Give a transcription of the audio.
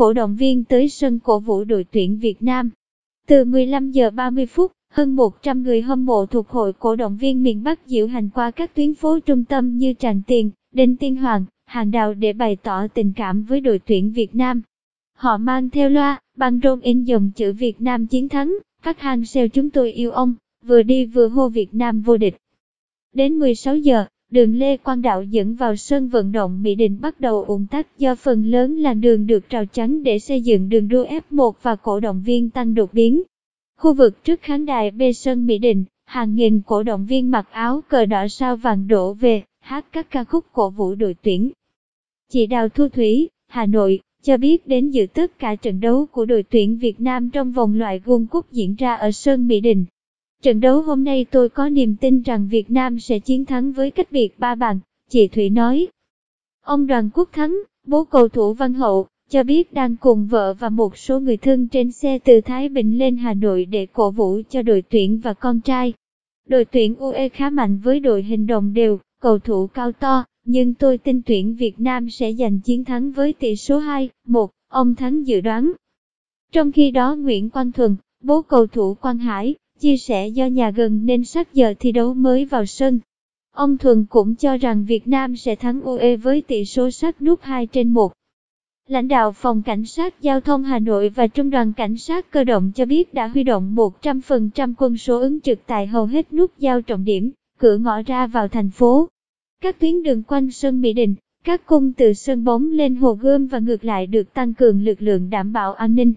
cổ động viên tới sân cổ vũ đội tuyển Việt Nam. Từ 15 giờ 30 phút, hơn 100 người hâm mộ thuộc hội cổ động viên miền Bắc diễu hành qua các tuyến phố trung tâm như Tràng Tiền, Đinh Tiên Hoàng, Hàng Đào để bày tỏ tình cảm với đội tuyển Việt Nam. Họ mang theo loa, băng rôn in dòng chữ Việt Nam chiến thắng, phát hàng xeo chúng tôi yêu ông, vừa đi vừa hô Việt Nam vô địch. Đến 16 giờ, đường Lê Quang Đạo dẫn vào sân vận động Mỹ Đình bắt đầu ủng tắc do phần lớn làn đường được trào chắn để xây dựng đường đua F1 và cổ động viên tăng đột biến. Khu vực trước khán đài B sân Mỹ Đình, hàng nghìn cổ động viên mặc áo cờ đỏ sao vàng đổ về, hát các ca khúc cổ vũ đội tuyển. Chị Đào Thu Thủy, Hà Nội, cho biết đến dự tất cả trận đấu của đội tuyển Việt Nam trong vòng loại World Cup diễn ra ở sân Mỹ Đình. Trận đấu hôm nay tôi có niềm tin rằng Việt Nam sẽ chiến thắng với cách biệt ba bàn, chị Thủy nói. Ông Đoàn Quốc Thắng, bố cầu thủ Văn Hậu, cho biết đang cùng vợ và một số người thân trên xe từ Thái Bình lên Hà Nội để cổ vũ cho đội tuyển và con trai. Đội tuyển UE khá mạnh với đội hình đồng đều, cầu thủ cao to, nhưng tôi tin tuyển Việt Nam sẽ giành chiến thắng với tỷ số 2-1, ông Thắng dự đoán. Trong khi đó Nguyễn Quang Thuần, bố cầu thủ Quang Hải, chia sẻ do nhà gần nên sát giờ thi đấu mới vào sân. Ông Thuần cũng cho rằng Việt Nam sẽ thắng UE với tỷ số sát nút 2 trên 1. Lãnh đạo Phòng Cảnh sát Giao thông Hà Nội và Trung đoàn Cảnh sát Cơ động cho biết đã huy động 100% quân số ứng trực tại hầu hết nút giao trọng điểm, cửa ngõ ra vào thành phố. Các tuyến đường quanh sân Mỹ Đình, các cung từ sân bóng lên hồ gươm và ngược lại được tăng cường lực lượng đảm bảo an ninh,